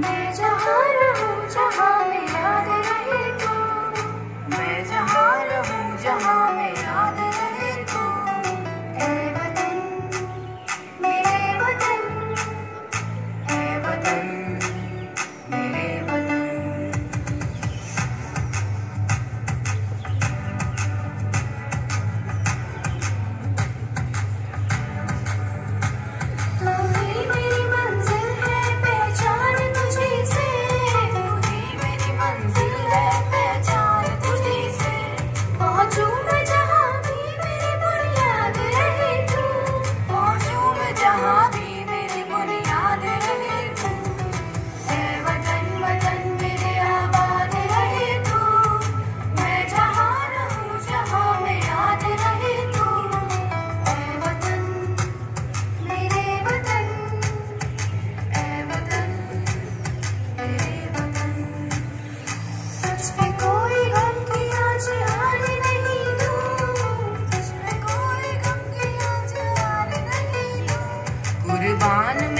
मैं जहाँ रहूँ जहाँ मेरा दिल कुर्बान